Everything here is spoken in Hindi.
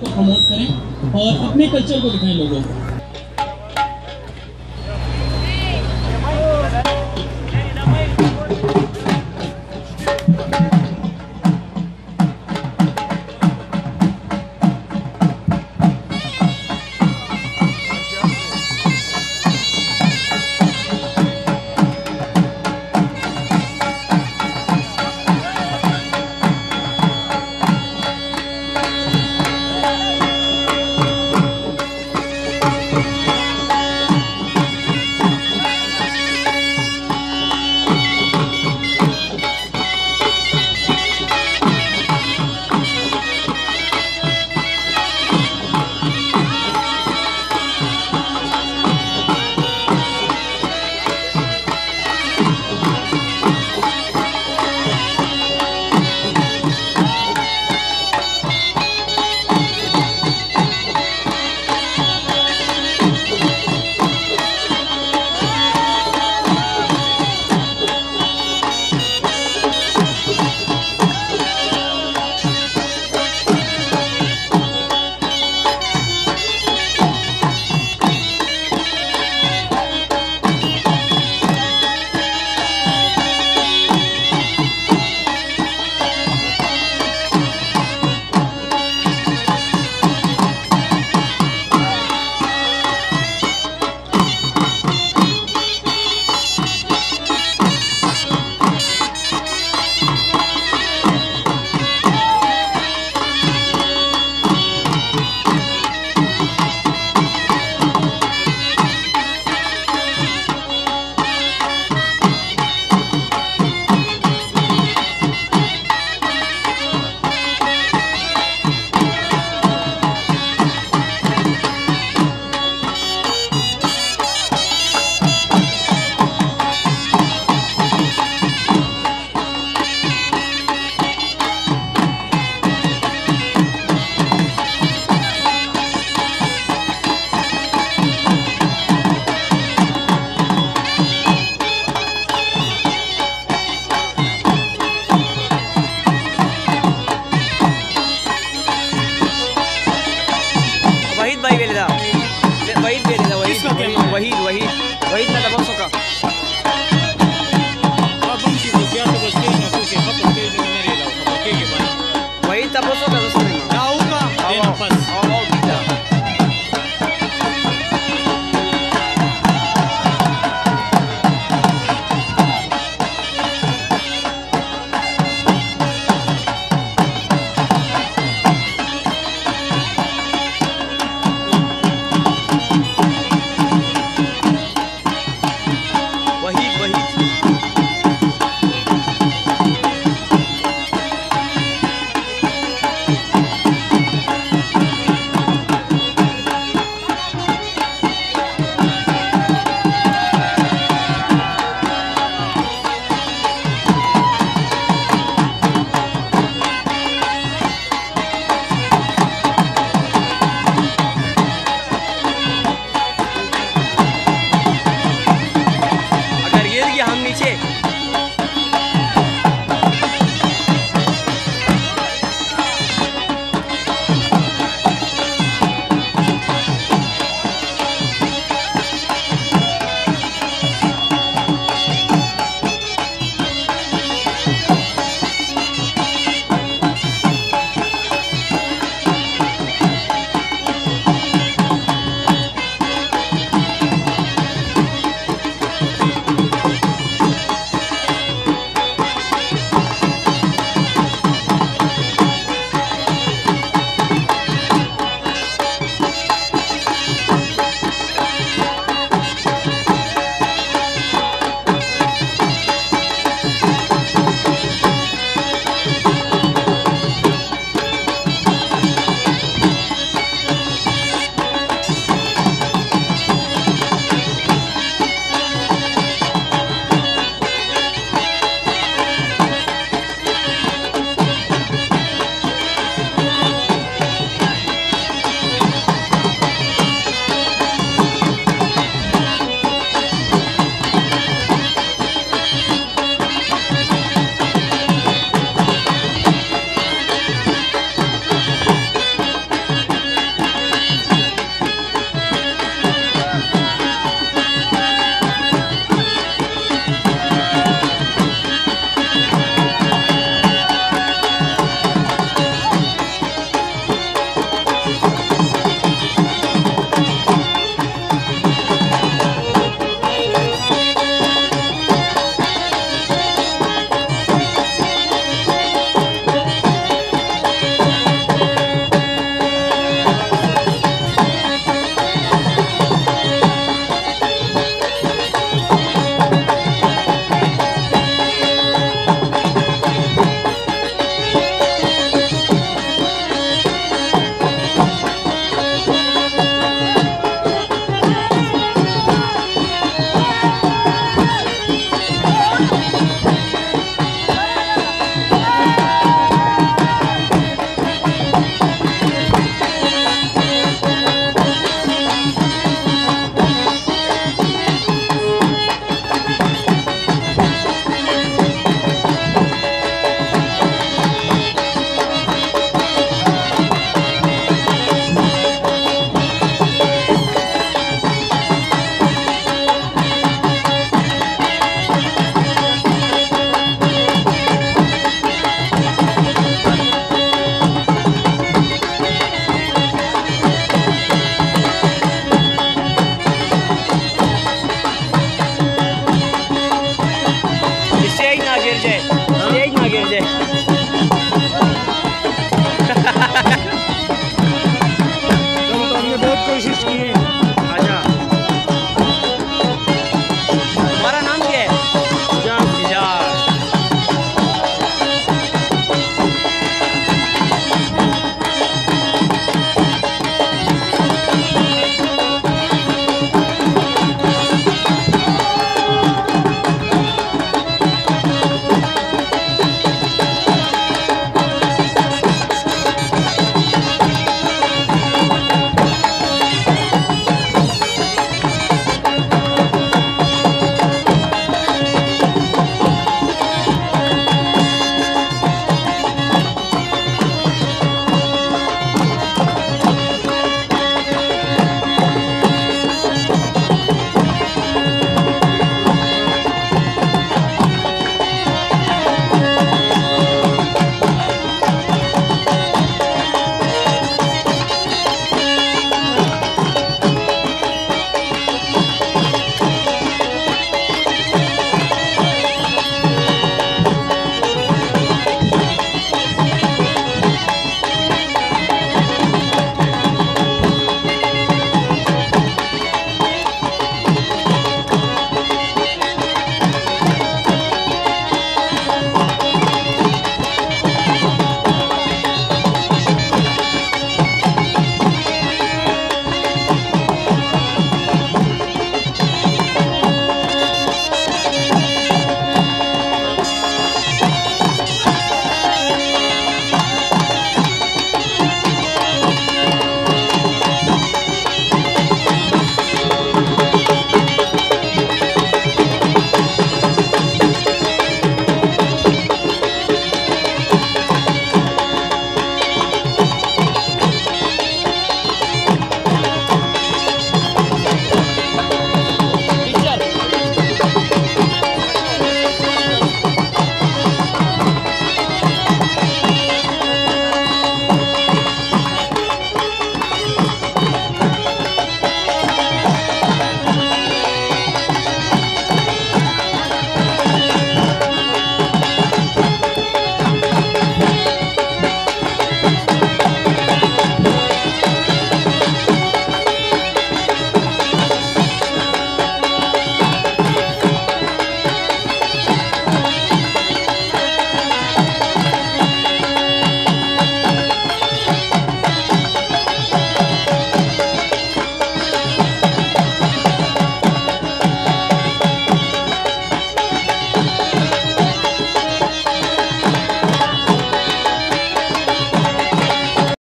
को प्रमोट करें और अपने कल्चर को दिखाएँ लोगों को। 一切。